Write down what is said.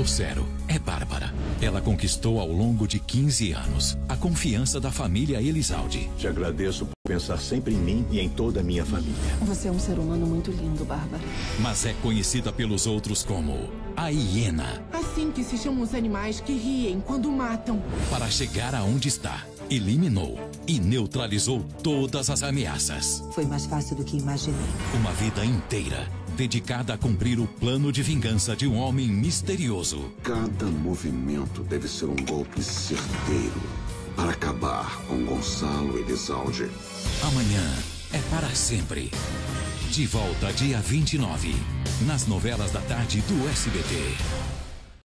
Lucero é Bárbara. Ela conquistou ao longo de 15 anos a confiança da família Elisaldi. Te agradeço por pensar sempre em mim e em toda a minha família. Você é um ser humano muito lindo, Bárbara. Mas é conhecida pelos outros como a hiena. Assim que se chamam os animais que riem quando matam. Para chegar aonde está, eliminou e neutralizou todas as ameaças. Foi mais fácil do que imaginei. Uma vida inteira dedicada a cumprir o plano de vingança de um homem misterioso. Cada movimento deve ser um golpe certeiro para acabar com Gonçalo Elizalde. Amanhã é para sempre. De volta dia 29, nas novelas da tarde do SBT.